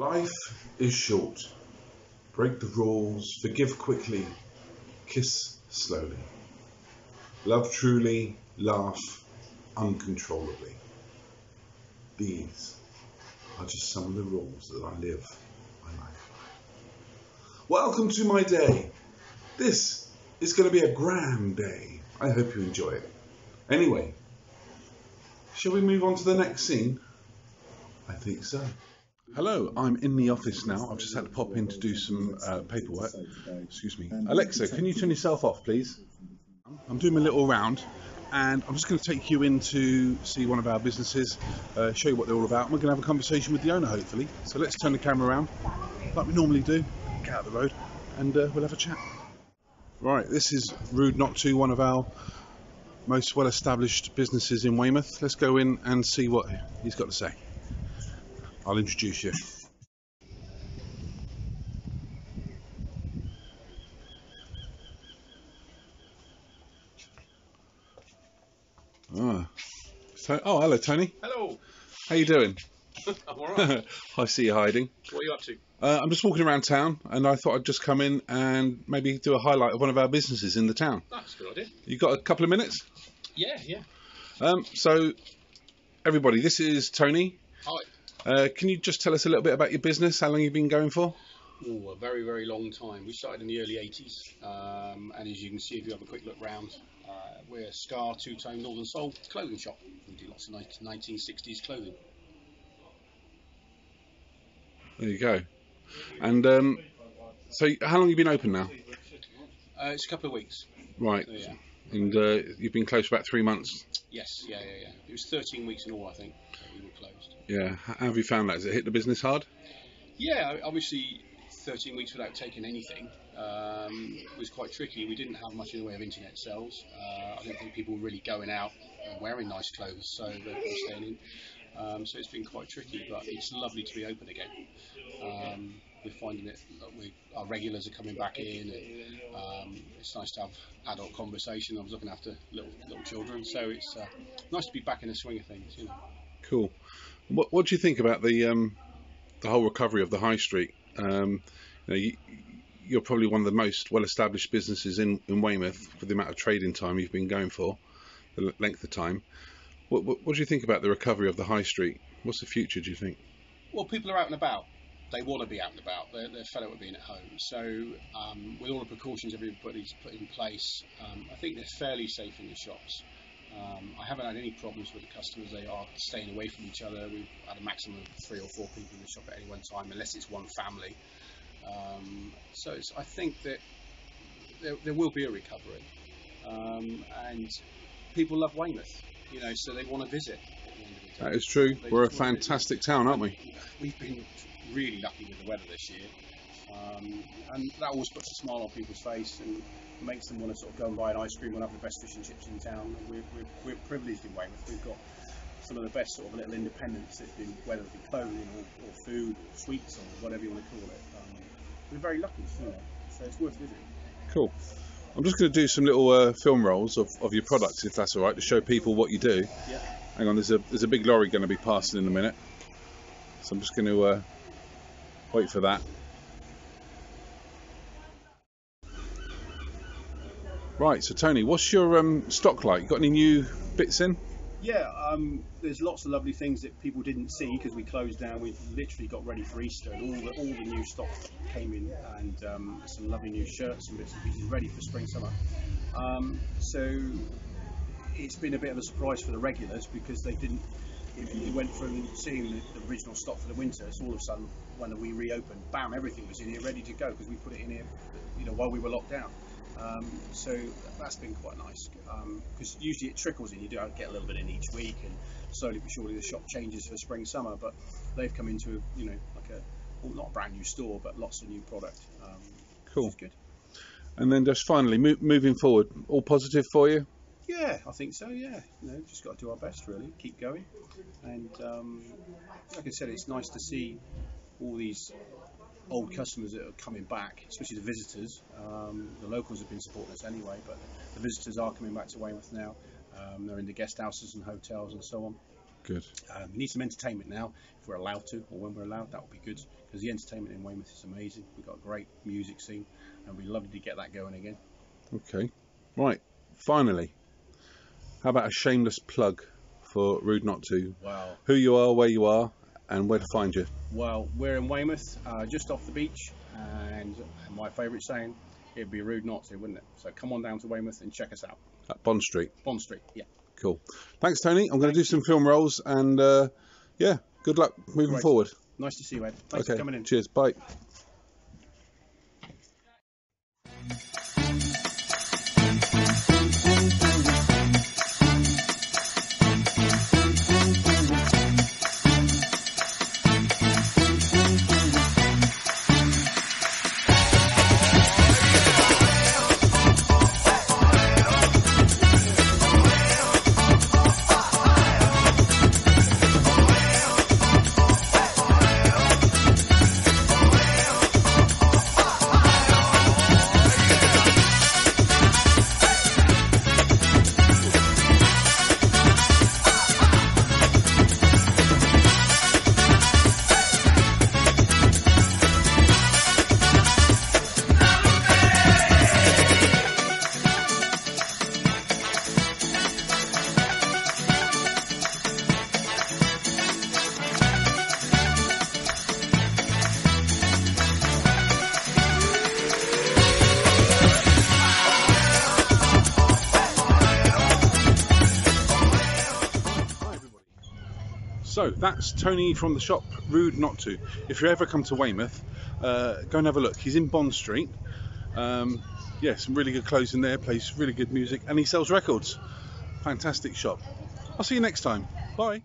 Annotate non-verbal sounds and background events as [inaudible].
Life is short. Break the rules, forgive quickly, kiss slowly. Love truly, laugh uncontrollably. These are just some of the rules that I live my life by. Welcome to my day. This is going to be a grand day. I hope you enjoy it. Anyway, shall we move on to the next scene? I think so. Hello, I'm in the office now. I've just had to pop in to do some uh, paperwork. Excuse me. Alexa, can you turn yourself off, please? I'm doing a little round and I'm just going to take you in to see one of our businesses, uh, show you what they're all about. We're going to have a conversation with the owner, hopefully. So let's turn the camera around, like we normally do, get out of the road, and uh, we'll have a chat. Right, this is Rude Not To, one of our most well established businesses in Weymouth. Let's go in and see what he's got to say. I'll introduce you. Ah. So, oh, hello, Tony. Hello. How you doing? [laughs] I'm alright. [laughs] I see you hiding. what are you up to? Uh, I'm just walking around town, and I thought I'd just come in and maybe do a highlight of one of our businesses in the town. That's a good idea. You got a couple of minutes? Yeah, yeah. Um, so, everybody, this is Tony. Hi. Uh, can you just tell us a little bit about your business? How long you've been going for? Oh, a very, very long time. We started in the early 80s, um, and as you can see, if you have a quick look round, uh, we're a Ska two-tone Northern Soul clothing shop. We do lots of 1960s clothing. There you go. And um, so, how long have you been open now? Uh, it's a couple of weeks. Right. So, yeah. And uh, you've been closed for about three months. Yes, yeah, yeah, yeah. It was 13 weeks in all, I think, that we were closed. Yeah. How have you found that? Has it hit the business hard? Yeah, obviously, 13 weeks without taking anything um, was quite tricky. We didn't have much in the way of internet sales. Uh, I don't think people were really going out and wearing nice clothes, so they were staying in. Um, so it's been quite tricky, but it's lovely to be open again. Um, we're finding it that we, our regulars are coming back in, and um, it's nice to have adult conversation. I was looking after little little children, so it's uh, nice to be back in the swing of things. You know. Cool. What What do you think about the um, the whole recovery of the high street? Um, you know, you, you're probably one of the most well-established businesses in, in Weymouth for the amount of trading time you've been going for, the length of time. What, what, what do you think about the recovery of the high street? What's the future? Do you think? Well, people are out and about. They want to be out and about. They're, they're fed up with being at home. So, um, with all the precautions everybody's put in place, um, I think they're fairly safe in the shops. Um, I haven't had any problems with the customers. They are staying away from each other. We've had a maximum of three or four people in the shop at any one time, unless it's one family. Um, so, I think that there, there will be a recovery, um, and people love Weymouth. You know, so they want to visit. At the end of the day. That is true. We're a just wanna visit. fantastic town, aren't we? We've been really lucky with the weather this year, um, and that always puts a smile on people's face and makes them want to sort of go and buy an ice cream and have the best fish and chips in town. And we're, we're, we're privileged in Weymouth. We've got some of the best sort of little independents whether it be clothing or, or food, or sweets or whatever you want to call it. Um, we're very lucky, you know. So it's worth visiting. Cool. I'm just going to do some little uh, film rolls of, of your products, if that's all right, to show people what you do. Yeah. Hang on, there's a there's a big lorry going to be passing in a minute, so I'm just going to uh, wait for that. Right, so Tony, what's your um, stock like? Got any new bits in? Yeah, um, there's lots of lovely things that people didn't see because we closed down. We literally got ready for Easter, and all the all the new stock came in, and um, some lovely new shirts and bits and pieces ready for spring summer. Um, so it's been a bit of a surprise for the regulars because they didn't. It went from seeing the, the original stock for the winter, so all of a sudden when we reopened, bam, everything was in here ready to go because we put it in here, you know, while we were locked down. Um, so that's been quite nice because usually it trickles in. You do get a little bit in each week, and slowly but surely the shop changes for spring summer. But they've come into you know like a well, not a brand new store, but lots of new product. Um, Cool. Good. And then just finally, mo- moving forward, all positive for you? Yeah, I think so. Yeah, you know, just got to do our best really, keep going, and um, like I said, it's nice to see all these old customers that are coming back, especially the visitors. Um, the locals have been supporting us anyway, but the visitors are coming back to Weymouth now. Um, they're in the guest houses and hotels and so on. Good. Um, we need some entertainment now, if we're allowed to, or when we're allowed, that would be good. Because the entertainment in Weymouth is amazing. We've got a great music scene, and we'd love to get that going again. Okay. Right. Finally, how about a shameless plug for Rude Not To? Wow. Who you are, where you are, and where to find you. Well, we're in Weymouth, uh, just off the beach, and my favourite saying, it'd be rude not to, wouldn't it? So come on down to Weymouth and check us out. At Bond Street. Bond Street, yeah. Cool. Thanks, Tony. I'm going to do some film rolls, and uh, yeah, good luck moving Great. forward. Nice to see you, Ed. Thanks okay. for coming in. Cheers. Bye. So that's Tony from the shop Rude Not To. If you ever come to Weymouth, uh, go and have a look. He's in Bond Street. Um, yeah, some really good clothes in there, plays really good music, and he sells records. Fantastic shop. I'll see you next time. Bye.